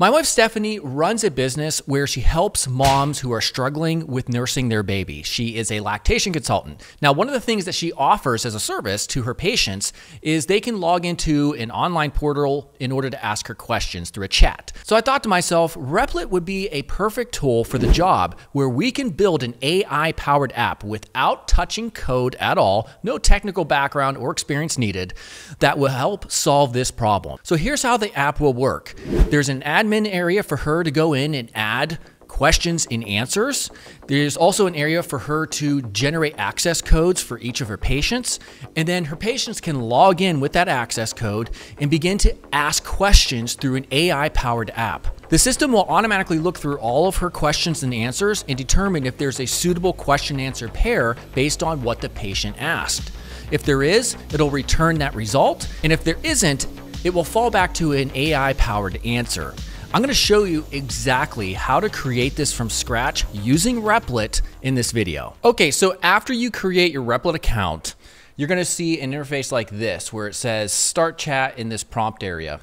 My wife Stephanie runs a business where she helps moms who are struggling with nursing their baby. She is a lactation consultant. Now, one of the things that she offers as a service to her patients is they can log into an online portal in order to ask her questions through a chat. So I thought to myself, Replit would be a perfect tool for the job where we can build an AI powered app without touching code at all, no technical background or experience needed, that will help solve this problem. So here's how the app will work there's an admin admin area for her to go in and add questions and answers. There's also an area for her to generate access codes for each of her patients. And then her patients can log in with that access code and begin to ask questions through an AI powered app. The system will automatically look through all of her questions and answers and determine if there's a suitable question answer pair based on what the patient asked. If there is, it'll return that result. And if there isn't, it will fall back to an AI powered answer. I'm gonna show you exactly how to create this from scratch using Replit in this video. Okay, so after you create your Replit account, you're gonna see an interface like this where it says start chat in this prompt area.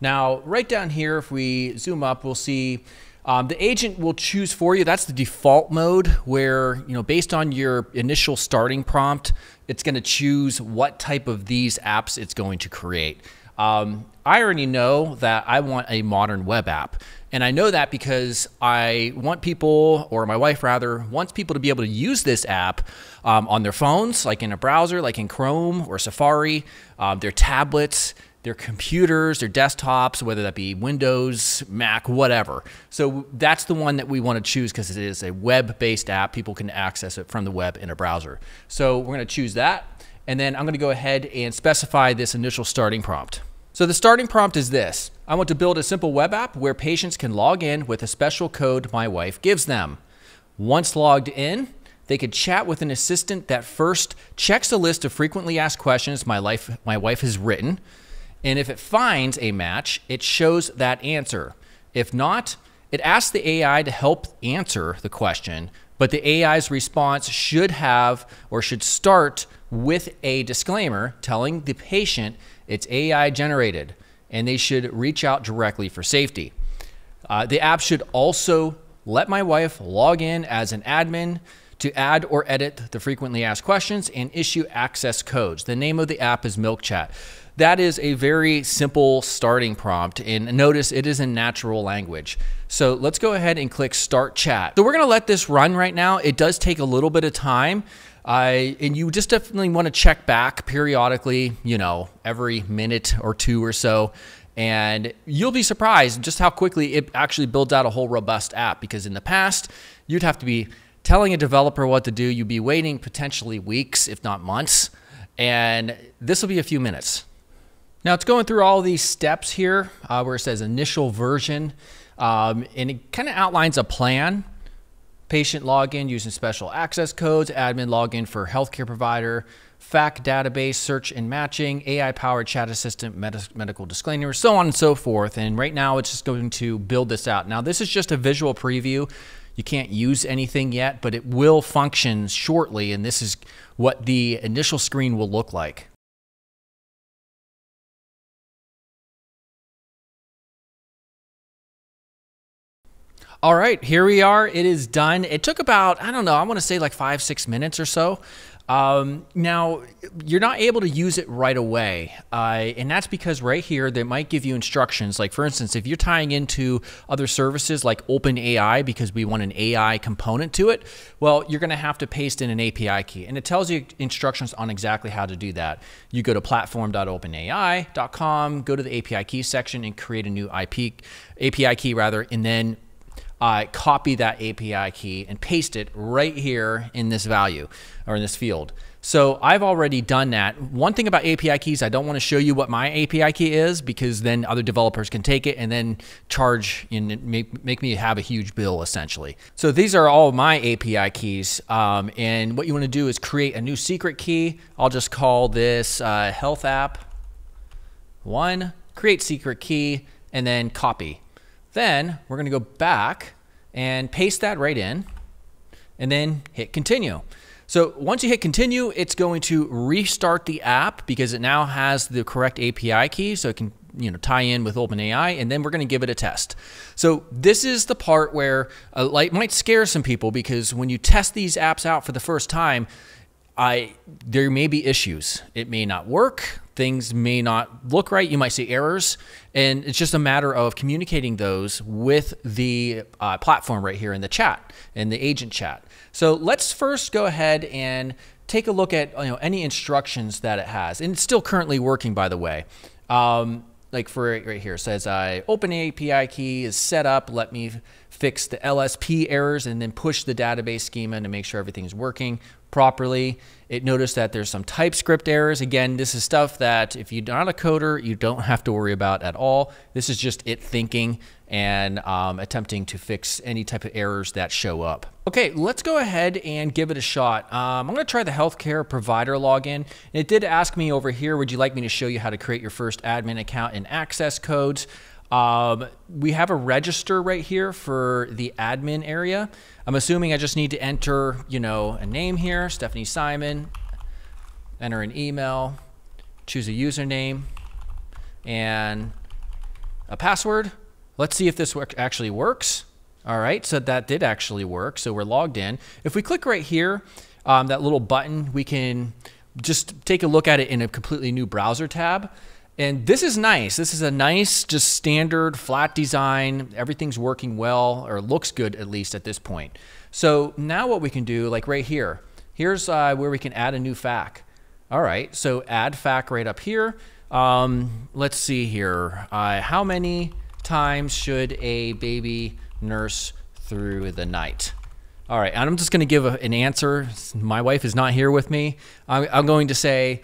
Now, right down here, if we zoom up, we'll see um, the agent will choose for you. That's the default mode where, you know, based on your initial starting prompt, it's going to choose what type of these apps it's going to create. Um, I already know that I want a modern web app. And I know that because I want people, or my wife rather, wants people to be able to use this app um, on their phones, like in a browser, like in Chrome or Safari, um, their tablets, their computers, their desktops, whether that be Windows, Mac, whatever. So that's the one that we want to choose because it is a web based app. People can access it from the web in a browser. So we're going to choose that. And then I'm going to go ahead and specify this initial starting prompt. So the starting prompt is this. I want to build a simple web app where patients can log in with a special code my wife gives them. Once logged in, they could chat with an assistant that first checks a list of frequently asked questions my, life, my wife has written. And if it finds a match, it shows that answer. If not, it asks the AI to help answer the question, but the AI's response should have or should start with a disclaimer telling the patient it's AI generated and they should reach out directly for safety. Uh, the app should also let my wife log in as an admin to add or edit the frequently asked questions and issue access codes. The name of the app is Milk Chat. That is a very simple starting prompt. And notice it is in natural language. So let's go ahead and click Start Chat. So we're going to let this run right now. It does take a little bit of time. I and you just definitely want to check back periodically, you know, every minute or two or so. And you'll be surprised just how quickly it actually builds out a whole robust app because in the past, you'd have to be telling a developer what to do. You'd be waiting potentially weeks, if not months. And this will be a few minutes. Now it's going through all these steps here uh, where it says initial version. Um, and it kind of outlines a plan patient login using special access codes, admin login for healthcare provider, FAQ database, search and matching, AI powered chat assistant, med medical disclaimer, so on and so forth. And right now it's just going to build this out. Now, this is just a visual preview. You can't use anything yet, but it will function shortly. And this is what the initial screen will look like. All right, here we are. It is done. It took about, I don't know, I want to say like five, six minutes or so. Um, now, you're not able to use it right away. Uh, and that's because right here, they might give you instructions. Like, for instance, if you're tying into other services like OpenAI because we want an AI component to it, well, you're going to have to paste in an API key. And it tells you instructions on exactly how to do that. You go to platform.openai.com, go to the API key section, and create a new IP, API key, rather, and then uh, copy that API key and paste it right here in this value or in this field. So I've already done that. One thing about API keys, I don't want to show you what my API key is because then other developers can take it and then charge and make, make me have a huge bill essentially. So these are all my API keys. Um, and what you want to do is create a new secret key. I'll just call this uh, health app one, create secret key, and then copy. Then we're going to go back and paste that right in and then hit continue. So once you hit continue, it's going to restart the app because it now has the correct API key. So it can you know tie in with OpenAI, and then we're going to give it a test. So this is the part where uh, light might scare some people because when you test these apps out for the first time, I there may be issues. It may not work. Things may not look right. You might see errors, and it's just a matter of communicating those with the uh, platform right here in the chat in the agent chat. So let's first go ahead and take a look at you know any instructions that it has, and it's still currently working, by the way. Um, like for right here, says I uh, open API key is set up. Let me fix the LSP errors and then push the database schema to make sure everything's working properly. It noticed that there's some TypeScript errors. Again, this is stuff that if you're not a coder, you don't have to worry about at all. This is just it thinking and um, attempting to fix any type of errors that show up. Okay, let's go ahead and give it a shot. Um, I'm gonna try the healthcare provider login. It did ask me over here, would you like me to show you how to create your first admin account and access codes? Um, we have a register right here for the admin area. I'm assuming I just need to enter, you know, a name here, Stephanie Simon, enter an email, choose a username, and a password. Let's see if this work actually works. All right, so that did actually work. So we're logged in. If we click right here, um, that little button, we can just take a look at it in a completely new browser tab. And this is nice. This is a nice, just standard flat design. Everything's working well, or looks good at least at this point. So now what we can do, like right here, here's uh, where we can add a new FAQ. All right, so add FAQ right up here. Um, let's see here. Uh, how many times should a baby nurse through the night? All right, I'm just going to give a, an answer. My wife is not here with me. I'm, I'm going to say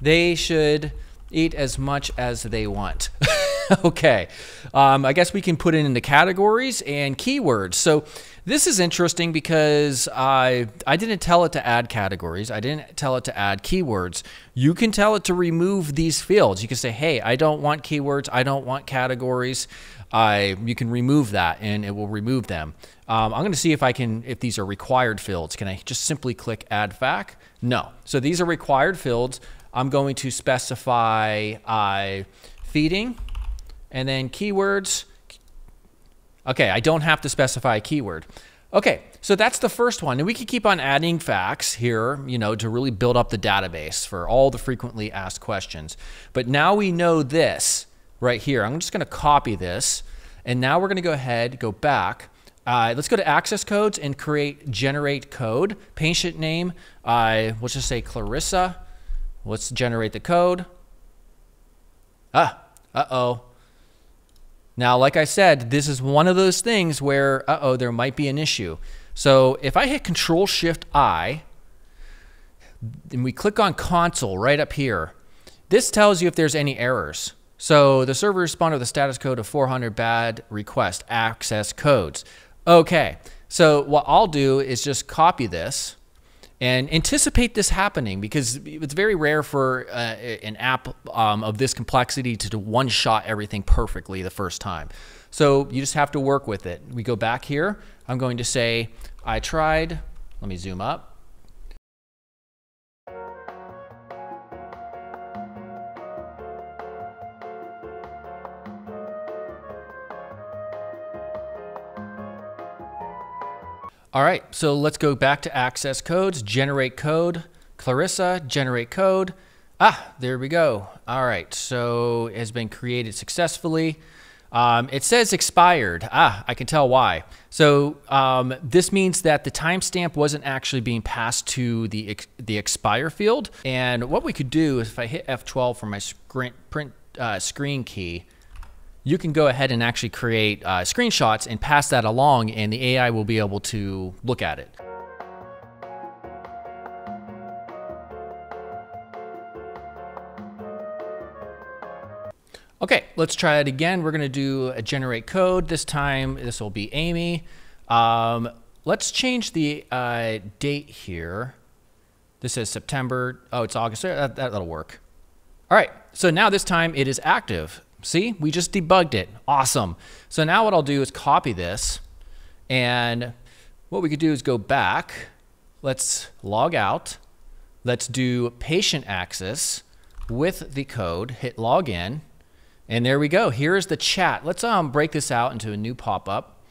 they should eat as much as they want. okay, um, I guess we can put it into categories and keywords. So this is interesting because I I didn't tell it to add categories. I didn't tell it to add keywords. You can tell it to remove these fields. You can say, hey, I don't want keywords. I don't want categories. I you can remove that and it will remove them. Um, I'm going to see if I can if these are required fields. Can I just simply click add FAQ? No. So these are required fields. I'm going to specify uh, feeding and then keywords. Okay, I don't have to specify a keyword. Okay, so that's the first one. And we can keep on adding FAQs here, you know, to really build up the database for all the frequently asked questions. But now we know this right here. I'm just going to copy this. And now we're going to go ahead, go back. Uh, let's go to access codes and create generate code. Patient name, uh, let's just say Clarissa. Let's generate the code. Ah, uh-oh. Now, like I said, this is one of those things where, uh-oh, there might be an issue. So if I hit Control Shift I, and we click on console right up here, this tells you if there's any errors. So the server responded with a status code of 400 bad request access codes. Okay, so what I'll do is just copy this and anticipate this happening because it's very rare for uh, an app um, of this complexity to one shot everything perfectly the first time. So you just have to work with it. We go back here. I'm going to say, I tried. Let me zoom up. All right, so let's go back to access codes, generate code, Clarissa, generate code. Ah, there we go. All right, so it has been created successfully. Um, it says expired. Ah, I can tell why. So um, this means that the timestamp wasn't actually being passed to the ex the expire field. And what we could do is if I hit F12 for my print uh, screen key, you can go ahead and actually create uh, screenshots and pass that along and the AI will be able to look at it. Okay, let's try it again. We're gonna do a generate code. This time, this will be Amy. Um, let's change the uh, date here. This is September. Oh, it's August. That, that'll work. All right, so now this time it is active. See, we just debugged it. Awesome. So now what I'll do is copy this. And what we could do is go back. Let's log out. Let's do patient access with the code, hit login. And there we go. Here's the chat. Let's um, break this out into a new pop-up.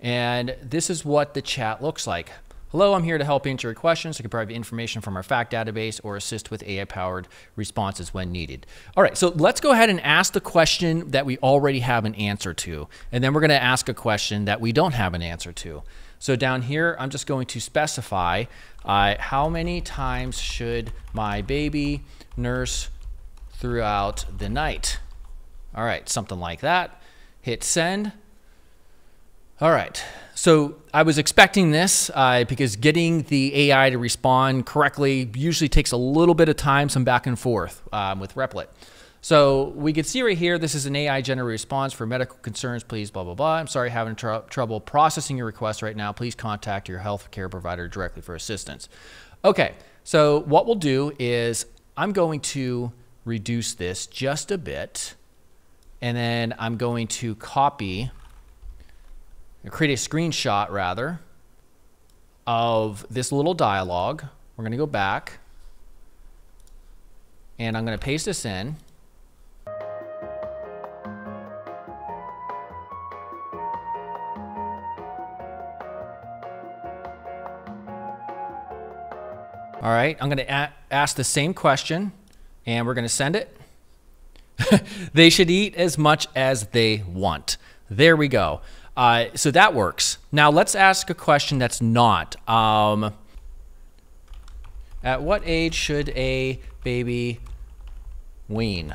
And this is what the chat looks like. Hello, I'm here to help answer your questions. I can provide information from our FAQ database or assist with AI-powered responses when needed. All right, so let's go ahead and ask the question that we already have an answer to. And then we're gonna ask a question that we don't have an answer to. So down here, I'm just going to specify uh, how many times should my baby nurse throughout the night? All right, something like that. Hit send. All right, so I was expecting this uh, because getting the AI to respond correctly usually takes a little bit of time, some back and forth um, with Replit. So we can see right here, this is an AI generated response for medical concerns, please, blah, blah, blah. I'm sorry, having tr trouble processing your request right now. Please contact your healthcare provider directly for assistance. Okay, so what we'll do is I'm going to reduce this just a bit, and then I'm going to copy, create a screenshot rather, of this little dialogue. We're going to go back, and I'm going to paste this in. All right, I'm going to ask the same question and we're going to send it. they should eat as much as they want. There we go. Uh, so that works. Now let's ask a question that's not. Um, at what age should a baby wean?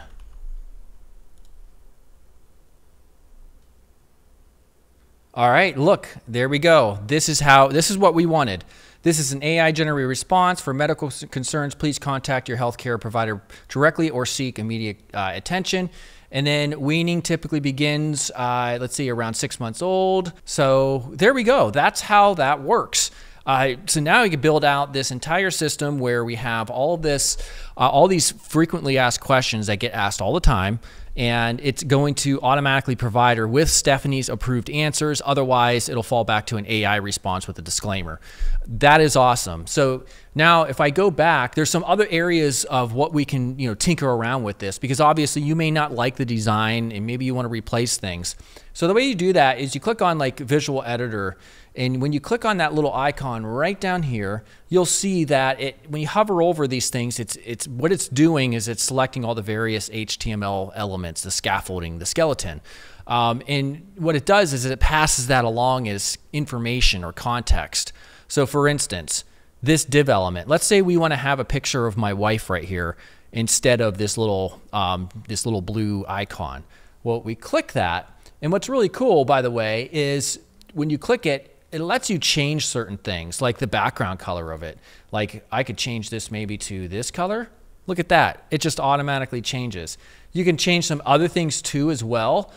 All right, look, there we go. This is how, this is what we wanted. This is an AI generated response. For medical concerns, please contact your healthcare provider directly or seek immediate uh, attention. And then weaning typically begins, uh, let's see, around six months old. So there we go. That's how that works. Uh, so now we can build out this entire system where we have all this, uh, all these frequently asked questions that get asked all the time and it's going to automatically provide her with Stephanie's approved answers. Otherwise, it'll fall back to an AI response with a disclaimer. That is awesome. So now if I go back, there's some other areas of what we can, you know, tinker around with this because obviously you may not like the design and maybe you want to replace things. So the way you do that is you click on like visual editor and when you click on that little icon right down here, you'll see that it when you hover over these things, it's it's what it's doing is it's selecting all the various HTML elements, the scaffolding, the skeleton. Um, and what it does is it passes that along as information or context. So for instance, this div element, let's say we want to have a picture of my wife right here instead of this little um, this little blue icon. Well, we click that, and what's really cool, by the way, is when you click it, it lets you change certain things, like the background color of it. Like I could change this maybe to this color. Look at that. It just automatically changes. You can change some other things too as well,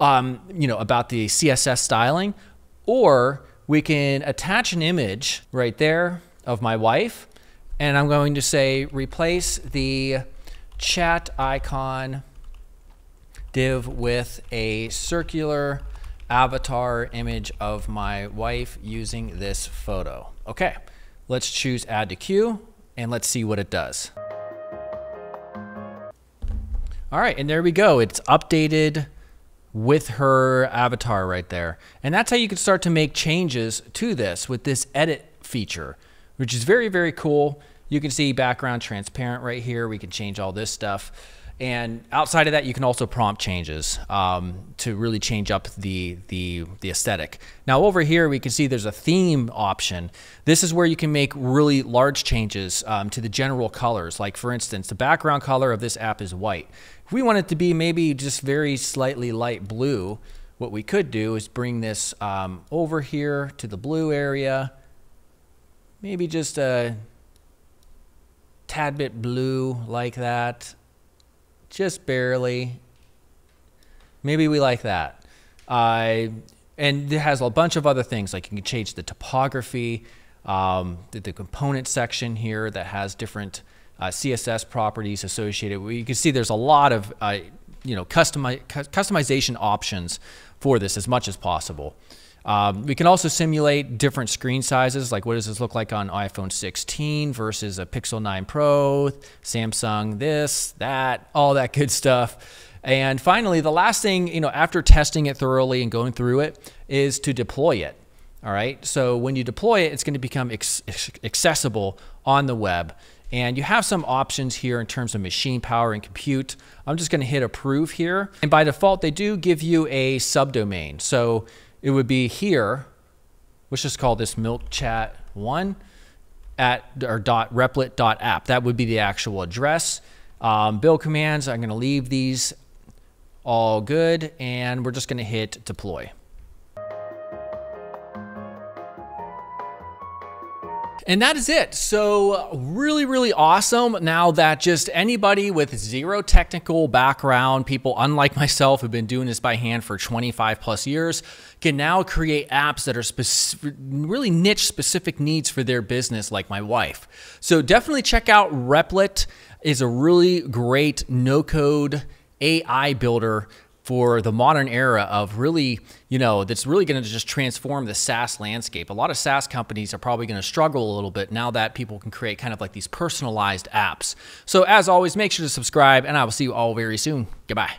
um, you know, about the CSS styling. Or we can attach an image right there of my wife. And I'm going to say replace the chat icon div with a circular avatar image of my wife using this photo. Okay, let's choose add to queue and let's see what it does. All right, and there we go. It's updated with her avatar right there. And that's how you can start to make changes to this with this edit feature, which is very, very cool. You can see background transparent right here. We can change all this stuff. And outside of that, you can also prompt changes um, to really change up the, the, the aesthetic. Now over here, we can see there's a theme option. This is where you can make really large changes um, to the general colors. Like for instance, the background color of this app is white. If we want it to be maybe just very slightly light blue, what we could do is bring this um, over here to the blue area. Maybe just a tad bit blue like that just barely. Maybe we like that. Uh, and it has a bunch of other things like you can change the typography, um, the, the, component section here that has different uh, CSS properties associated. You can see there's a lot of uh, you know customi customization options for this as much as possible. Um, we can also simulate different screen sizes, like what does this look like on iPhone 16 versus a Pixel 9 Pro, Samsung this, that, all that good stuff. And finally, the last thing, you know, after testing it thoroughly and going through it, is to deploy it. All right. So when you deploy it, it's going to become accessible on the web. And you have some options here in terms of machine power and compute. I'm just going to hit approve here. And by default, they do give you a subdomain. So it would be here. Let's just call this milkchat1 at or dot replit dot app. That would be the actual address. Um, build commands, I'm going to leave these all good, and we're just going to hit deploy. And that is it. So, really, really awesome. Now that just anybody with zero technical background, people unlike myself who've been doing this by hand for 25 plus years, can now create apps that are really niche specific needs for their business, like my wife. So, definitely check out Replit. is a really great no code AI builder for the modern era of really, you know, that's really going to just transform the SaaS landscape. A lot of SaaS companies are probably going to struggle a little bit now that people can create kind of like these personalized apps. So, as always, make sure to subscribe, and I will see you all very soon. Goodbye.